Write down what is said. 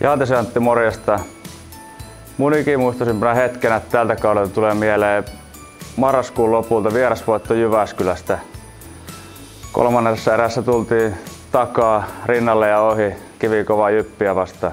Jaatesi Antti morjesta. Mun ikimuistoisimpana hetkenä tältä kaudelta tulee mieleen marraskuun lopulta vierasvoitto Jyväskylästä. Kolmannessa erässä tultiin takaa rinnalle ja ohi kivikova jyppiä vastaan.